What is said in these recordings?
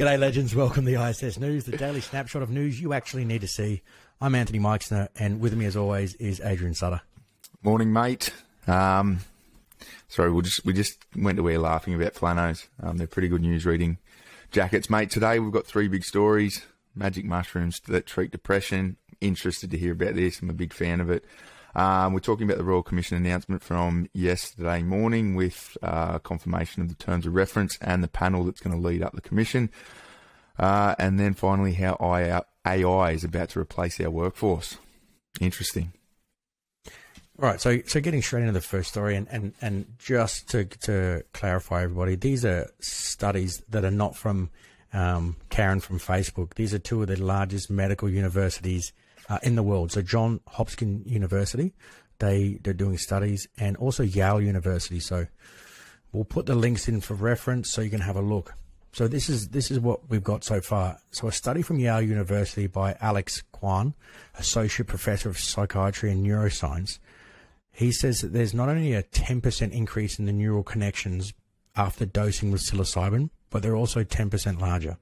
G'day, legends. Welcome to the ISS News, the daily snapshot of news you actually need to see. I'm Anthony Meixner, and with me, as always, is Adrian Sutter. Morning, mate. Um, sorry, we just we just went away laughing about flanos. Um, they're pretty good news reading jackets, mate. Today we've got three big stories: magic mushrooms that treat depression. Interested to hear about this. I'm a big fan of it. Um, we're talking about the Royal Commission announcement from yesterday morning with uh, confirmation of the terms of reference and the panel that's going to lead up the commission. Uh, and then finally, how AI is about to replace our workforce. Interesting. Right, so so getting straight into the first story, and, and, and just to to clarify, everybody, these are studies that are not from um, Karen from Facebook. These are two of the largest medical universities uh, in the world. So John Hopkins University, they they're doing studies, and also Yale University. So we'll put the links in for reference, so you can have a look. So this is this is what we've got so far. So a study from Yale University by Alex Kwan, associate professor of psychiatry and neuroscience. He says that there's not only a 10% increase in the neural connections after dosing with psilocybin, but they're also 10% larger.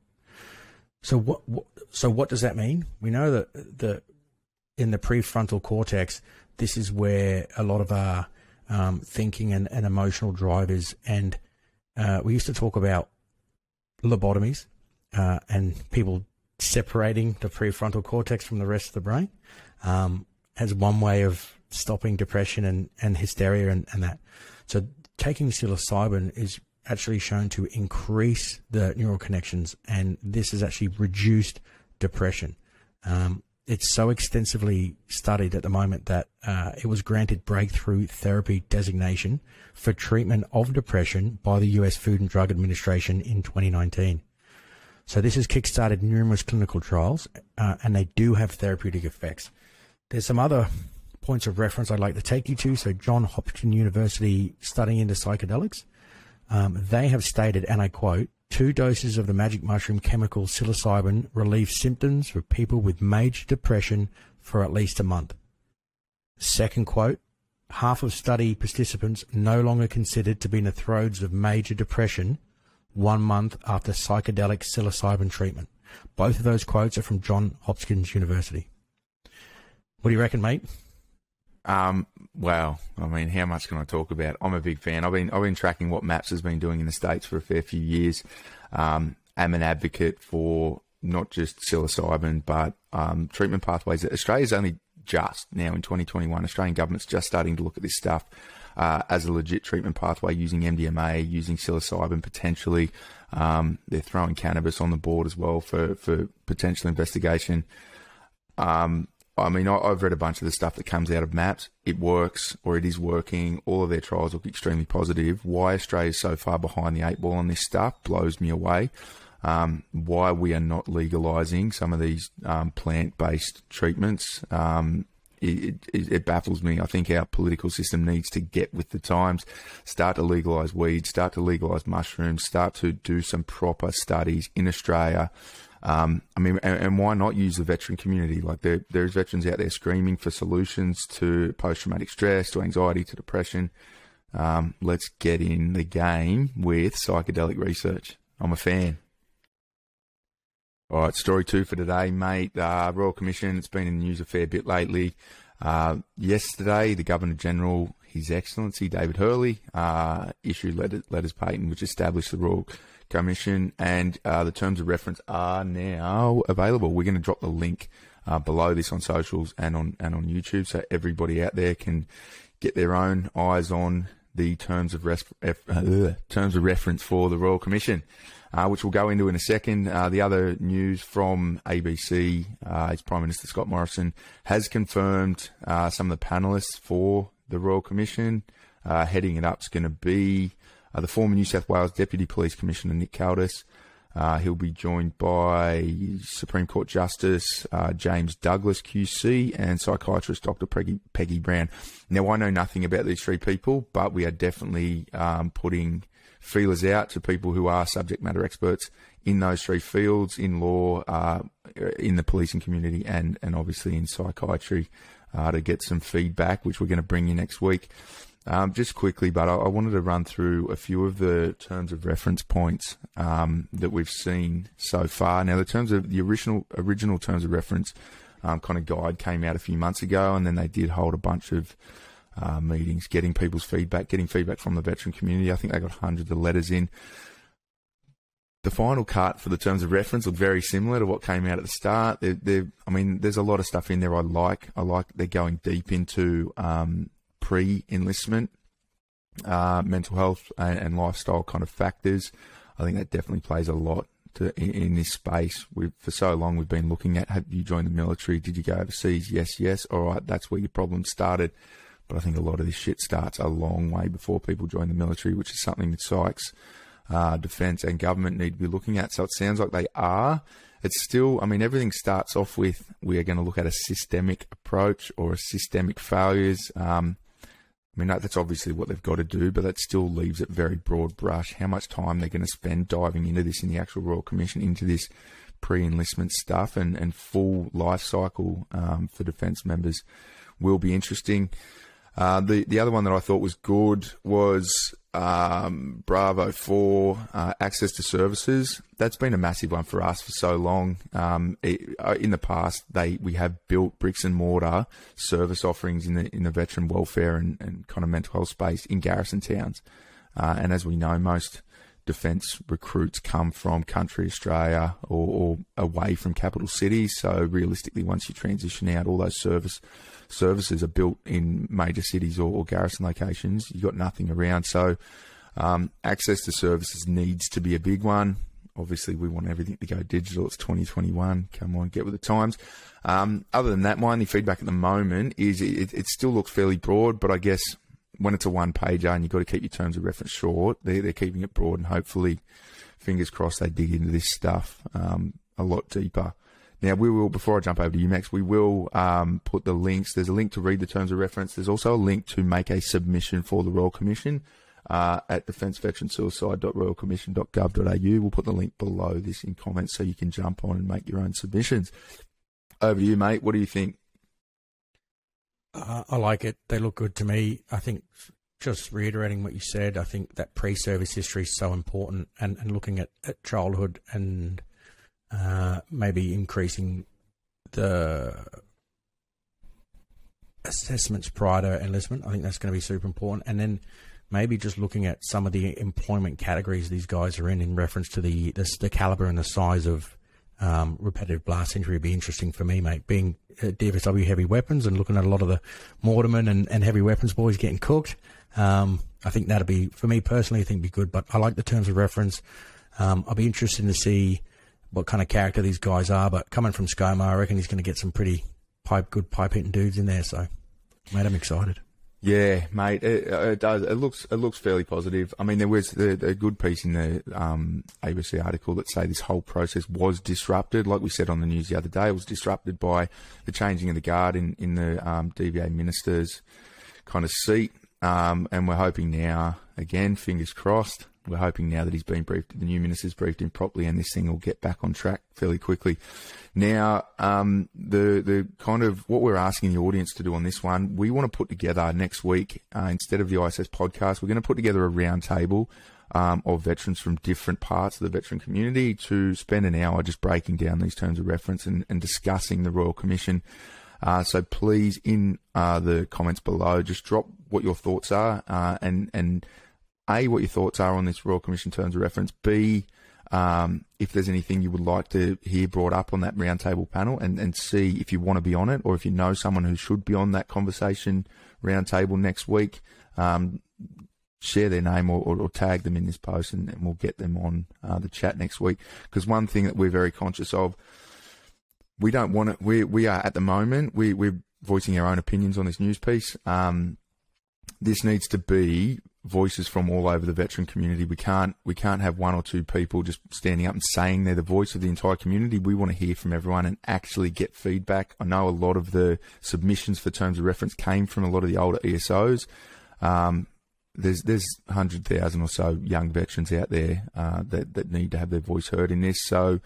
So what, what so what does that mean? We know that the in the prefrontal cortex, this is where a lot of our um, thinking and, and, emotional drivers. And uh, we used to talk about lobotomies uh, and people separating the prefrontal cortex from the rest of the brain um, as one way of stopping depression and, and hysteria and, and that. So taking psilocybin is actually shown to increase the neural connections, and this has actually reduced depression. Um, it's so extensively studied at the moment that uh, it was granted breakthrough therapy designation for treatment of depression by the US Food and Drug Administration in 2019. So this has kickstarted numerous clinical trials, uh, and they do have therapeutic effects. There's some other points of reference I'd like to take you to. So John Hopkins University studying into psychedelics, um, they have stated, and I quote, Two doses of the magic mushroom chemical psilocybin relieve symptoms for people with major depression for at least a month. Second quote Half of study participants no longer considered to be in the throes of major depression one month after psychedelic psilocybin treatment. Both of those quotes are from John Hopkins University. What do you reckon, mate? Um, well, I mean, how much can I talk about? I'm a big fan. I've been I've been tracking what MAPS has been doing in the states for a fair few years. Um, I'm an advocate for not just psilocybin, but um, treatment pathways. Australia's only just now in 2021. Australian government's just starting to look at this stuff uh, as a legit treatment pathway using MDMA, using psilocybin potentially. Um, they're throwing cannabis on the board as well for for potential investigation. Um, I mean, I, have read a bunch of the stuff that comes out of MAPS. It works, or it is working. All of their trials look extremely positive. Why Australia is so far behind the eight ball on this stuff blows me away. Um, why we are not legalizing some of these um, plant-based treatments, um, it, it, it, baffles me. I think our political system needs to get with the times, start to legalize weed, start to legalize mushrooms, start to do some proper studies in Australia um, I mean, and, and, why not use the veteran community? Like there, there's veterans out there screaming for solutions to post-traumatic stress, to anxiety, to depression. Um, let's get in the game with psychedelic research. I'm a fan. All right, story two for today, mate. Uh, Royal Commission, it's been in the news a fair bit lately. Uh, yesterday, the Governor General, His Excellency David Hurley, uh, issued letter, letters patent which established the Royal Commission, and uh, the terms of reference are now available. We're going to drop the link uh, below this on socials and on and on YouTube, so everybody out there can get their own eyes on the terms of res- uh, terms of reference for the Royal Commission. Uh, which we'll go into in a second. Uh, the other news from ABC uh, is Prime Minister Scott Morrison has confirmed uh, some of the panelists for the Royal Commission. Uh, heading it up is going to be uh, the former New South Wales Deputy Police Commissioner Nick Kaldas. Uh, he'll be joined by Supreme Court Justice James Douglas QC and psychiatrist Dr. Peggy, Peggy, Brown. Now, I know nothing about these three people, but we are definitely um, putting feelers out to people who are subject matter experts in those three fields in law, uh, in the policing community, and, and obviously in psychiatry uh, to get some feedback, which we're going to bring you next week. Um, just quickly, but I, I, wanted to run through a few of the terms of reference points um, that we've seen so far. Now, the terms of the original original terms of reference um, kind of guide came out a few months ago, and then they did hold a bunch of uh, meetings, getting people's feedback, getting feedback from the veteran community. I think they got hundreds of letters in. The final cut for the terms of reference look very similar to what came out at the start. They're, they're, I mean, there's a lot of stuff in there I like. I like they're going deep into um, pre-enlistment, uh, mental health and, and, lifestyle kind of factors. I think that definitely plays a lot to, in, in, this space. We've, for so long, we've been looking at have you joined the military? Did you go overseas? Yes, yes. All right, that's where your problem started. But I think a lot of this shit starts a long way before people join the military, which is something that Sykes, uh, defence, and government need to be looking at. So it sounds like they are. It's still, I mean, everything starts off with we are going to look at a systemic approach or a systemic failures. Um, I mean, that's obviously what they've got to do, but that still leaves it very broad brush. How much time they're going to spend diving into this in the actual Royal Commission, into this pre-enlistment stuff and, and full life cycle um, for defence members will be interesting. Uh, the the other one that I thought was good was um, Bravo Four uh, access to services. That's been a massive one for us for so long. Um, it, uh, in the past, they we have built bricks and mortar service offerings in the in the veteran welfare and, and kind of mental health space in garrison towns. Uh, and as we know, most defence recruits come from country Australia or, or, away from capital cities. So realistically, once you transition out, all those service services are built in major cities or, or garrison locations. You've got nothing around. So um, access to services needs to be a big one. Obviously, we want everything to go digital. It's 2021. Come on, get with the times. Um, other than that, my only feedback at the moment is it, it still looks fairly broad, but I guess when it's a one pager and you've got to keep your terms of reference short, they're, they're keeping it broad and hopefully, fingers crossed, they dig into this stuff um, a lot deeper. Now, we will, before I jump over to you, Max, we will um, put the links. There's a link to read the terms of reference. There's also a link to make a submission for the Royal Commission uh, at defenceveteransuicide.royalcommission.gov.au. We'll put the link below this in comments so you can jump on and make your own submissions. Over to you, mate. What do you think? Uh, I like it. They look good to me. I think just reiterating what you said, I think that pre-service history is so important, and, and looking at, at childhood and uh, maybe increasing the assessments prior to enlistment. I think that's going to be super important, and then maybe just looking at some of the employment categories these guys are in in reference to the the, the caliber and the size of um, repetitive blast injury would be interesting for me, mate. Being DFSW heavy weapons and looking at a lot of the Mortarman and, and heavy weapons boys getting cooked, um, I think that'd be for me personally. I think be good, but I like the terms of reference. Um, I'll be interested to see what kind of character these guys are. But coming from ScoMo, I reckon he's going to get some pretty pipe good pipe hitting dudes in there. So, mate, I'm excited. Yeah, mate, it, it, does. It looks it looks fairly positive. I mean, there was a, a good piece in the um, ABC article that say this whole process was disrupted. Like we said on the news the other day, it was disrupted by the changing of the guard in in the um, DVA minister's kind of seat. Um, and we're hoping now, again, fingers crossed, we're hoping now that he's been briefed, the new minister's briefed him properly, and this thing will get back on track fairly quickly. Now, um, the the kind of what we're asking the audience to do on this one, we want to put together next week uh, instead of the ISS podcast, we're going to put together a roundtable um, of veterans from different parts of the veteran community to spend an hour just breaking down these terms of reference and, and discussing the Royal Commission. Uh, so please, in uh, the comments below, just drop what your thoughts are uh, and and a, what your thoughts are on this Royal Commission terms of reference. B, um, if there's anything you would like to hear brought up on that roundtable panel, and, and C, if you want to be on it, or if you know someone who should be on that conversation roundtable next week, um, share their name or, or, or, tag them in this post, and, and we'll get them on uh, the chat next week. Because one thing that we're very conscious of, we don't want it. We we are at the moment we we're voicing our own opinions on this news piece. Um, this needs to be voices from all over the veteran community. We can't we can't have one or two people just standing up and saying they're the voice of the entire community. We want to hear from everyone and actually get feedback. I know a lot of the submissions for terms of reference came from a lot of the older ESOs. Um, there's there's hundred thousand or so young veterans out there uh, that that need to have their voice heard in this. So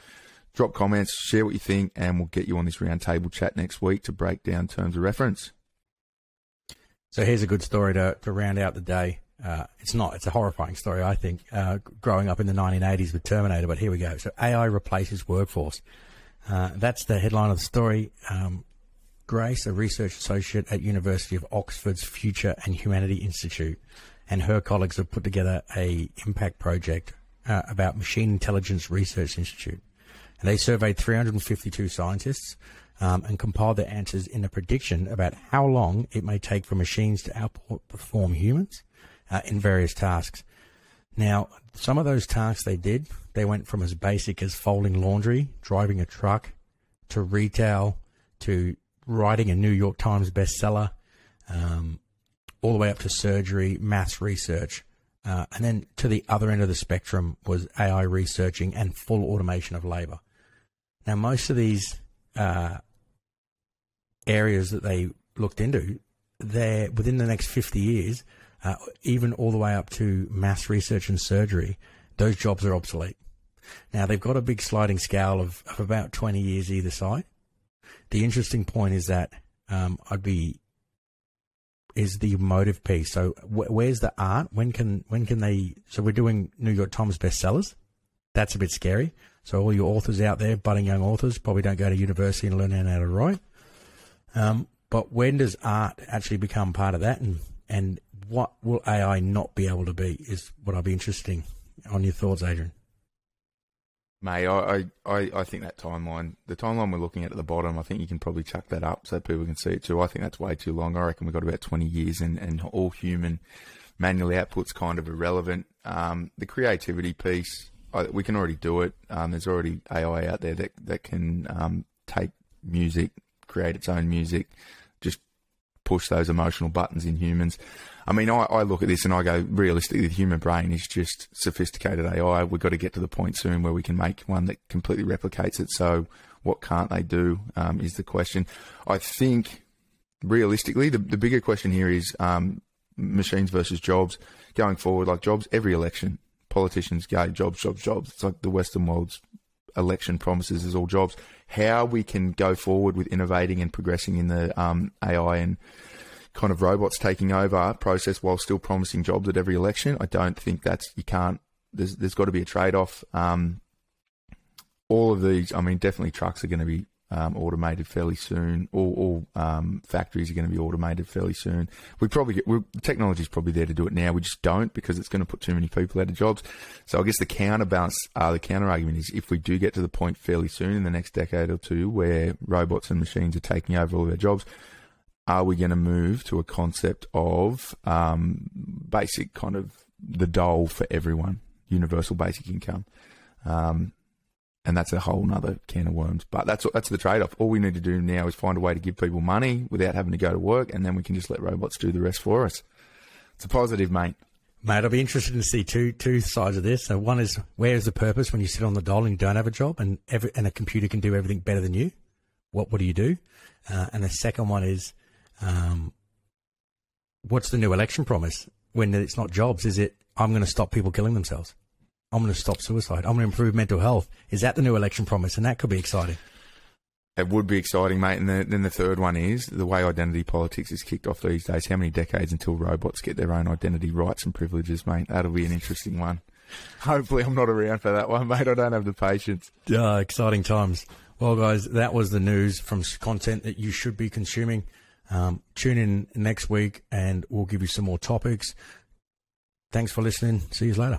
drop comments, share what you think, and we'll get you on this roundtable chat next week to break down terms of reference. So here's a good story to, to round out the day. Uh, it's not, it's a horrifying story, I think, uh, growing up in the 1980s with Terminator, but here we go. So AI replaces workforce. Uh, that's the headline of the story. Um, Grace, a research associate at University of Oxford's Future and Humanity Institute, and her colleagues have put together a impact project uh, about Machine Intelligence Research Institute. And they surveyed 352 scientists um, and compiled their answers in a prediction about how long it may take for machines to outperform humans uh, in various tasks. Now, some of those tasks they did, they went from as basic as folding laundry, driving a truck, to retail, to writing a New York Times bestseller, um, all the way up to surgery, maths research, uh, and then to the other end of the spectrum was AI researching and full automation of labor. Now, most of these uh, areas that they looked into, they're within the next 50 years, uh, even all the way up to mass research and surgery, those jobs are obsolete. Now, they've got a big sliding scale of, of about 20 years either side. The interesting point is that um, I'd be is the motive piece. So wh- where's the art? When can when can they? So we're doing New York Times bestsellers. That's a bit scary. So all your authors out there, budding young authors, probably don't go to university and learn how to write. Um, but when does art actually become part of that, and and what will AI not be able to be? Is what I'd be interested in on your thoughts, Adrian. May I, I, I think that timeline, the timeline we're looking at at the bottom, I think you can probably chuck that up so people can see it too. I think that's way too long. I reckon we've got about 20 years and, and all human manual output's kind of irrelevant. Um, the creativity piece, we can already do it. Um, there's already AI out there that, that can um, take music, create its own music, just push those emotional buttons in humans. I mean, I, I, look at this and I go, realistically, the human brain is just sophisticated AI. We've got to get to the point soon where we can make one that completely replicates it. So, what can't they do um, is the question. I think, realistically, the, the bigger question here is um, machines versus jobs. Going forward, like jobs, every election, politicians go jobs, jobs, jobs. It's like the Western world's election promises is all jobs. How we can go forward with innovating and progressing in the um, AI and kind of robots taking over process while still promising jobs at every election. I don't think that's you can't. There's there's got to be a trade off. Um, all of these, I mean, definitely trucks are going to be um, automated fairly soon. All, all um, factories are going to be automated fairly soon. We probably get, technology is probably there to do it now. We just don't because it's going to put too many people out of jobs. So I guess the counterbalance, uh, the counter argument is if we do get to the point fairly soon in the next decade or two where robots and machines are taking over all of our jobs, are we going to move to a concept of um, basic kind of the dole for everyone, universal basic income? Um, and that's a whole nother can of worms. But that's that's the trade off. All we need to do now is find a way to give people money without having to go to work, and then we can just let robots do the rest for us. It's a positive, mate. Mate, I'll be interested to see two two sides of this. So one is where is the purpose when you sit on the dole and you don't have a job, and every, and a computer can do everything better than you? What what do you do? Uh, and the second one is um, what's the new election promise when it's not jobs? Is it I'm going to stop people killing themselves? I'm going to stop suicide. I'm going to improve mental health. Is that the new election promise? And that could be exciting. It would be exciting, mate. And the, then the third one is the way identity politics is kicked off these days. How many decades until robots get their own identity rights and privileges, mate? That'll be an interesting one. Hopefully, I'm not around for that one, mate. I don't have the patience. Uh, exciting times. Well, guys, that was the news from content that you should be consuming. Um, tune in next week and we'll give you some more topics. Thanks for listening. See you later.